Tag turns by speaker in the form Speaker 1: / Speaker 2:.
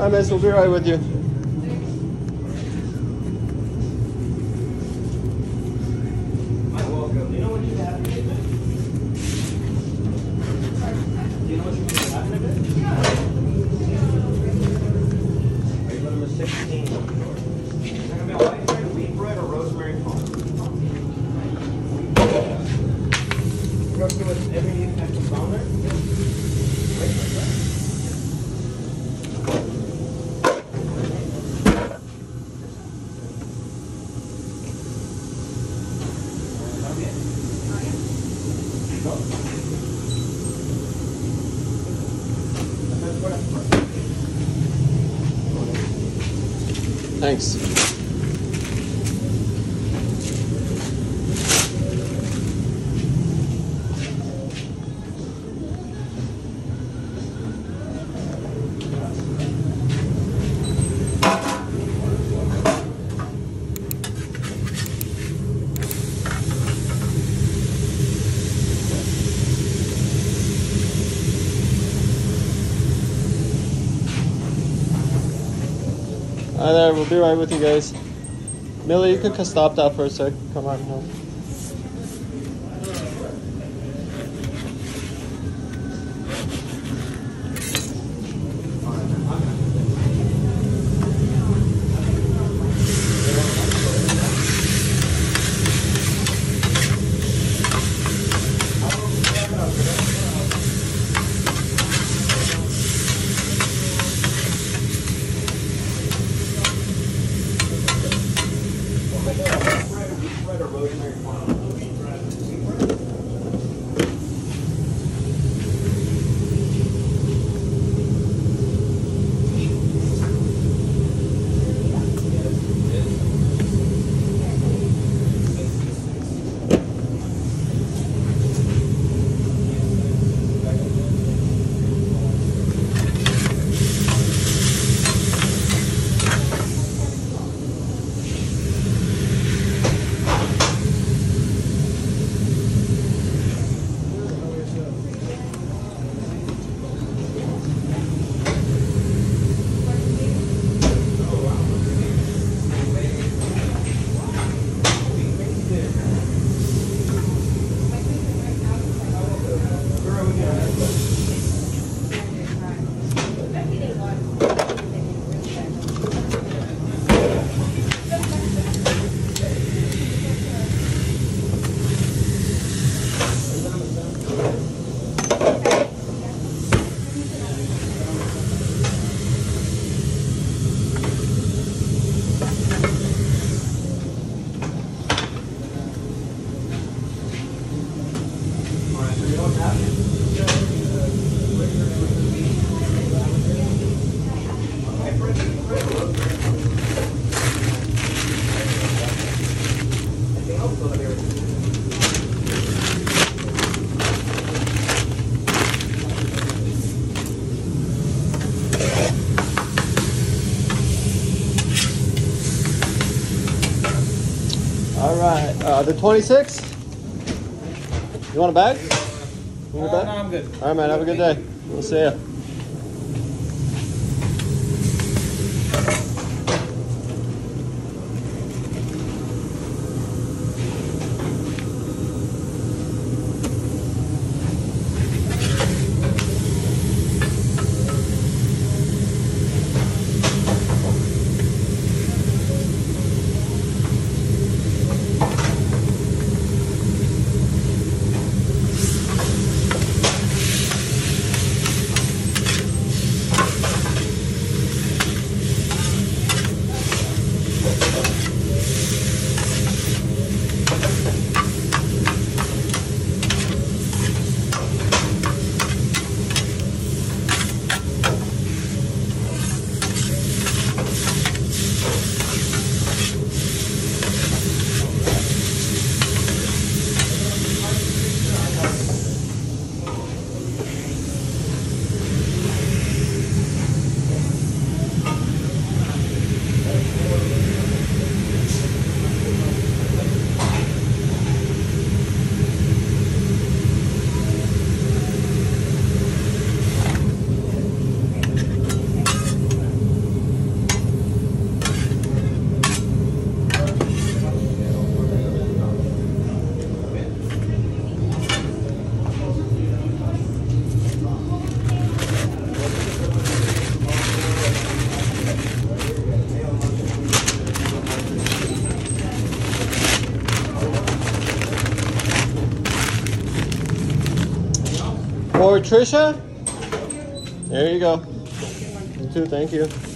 Speaker 1: Hi, miss. We'll be right with you. Thanks. Hi there. We'll be right with you guys. Millie, you could stop that for a sec. Come on. All right. Uh, the 26. You want a bag? You want a bag?
Speaker 2: no, I'm good.
Speaker 1: All right, man. Have a good day. We'll see ya.
Speaker 3: For Trisha? There you go. You too, thank you.